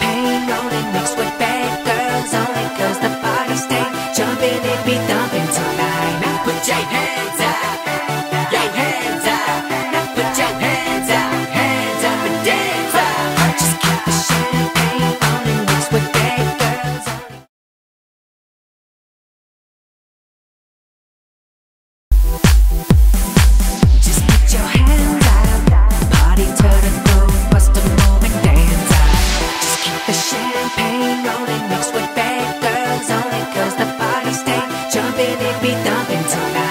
Pain only mixed with bad girls only cause the party's staying, jumping it be thumping tonight. Now put your hands up. thumping, it be thumping tonight.